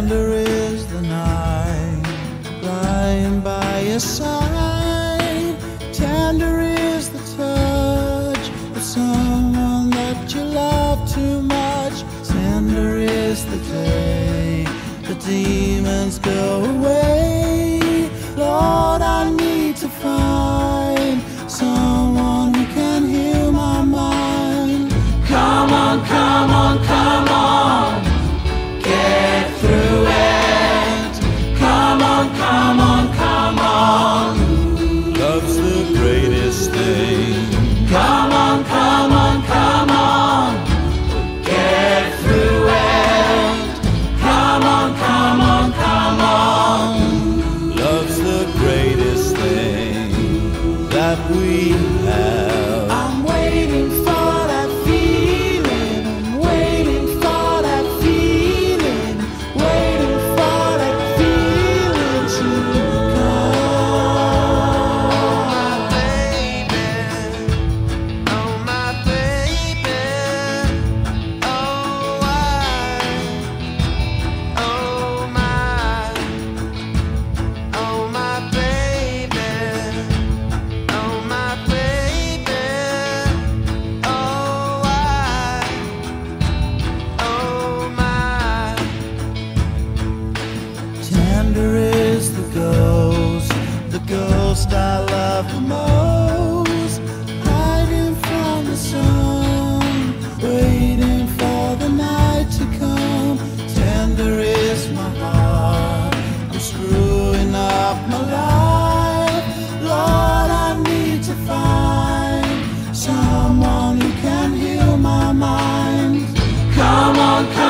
tender is the night lying by your side. Tender is the touch of someone that you love too much. Tender is the day the demons go away. come.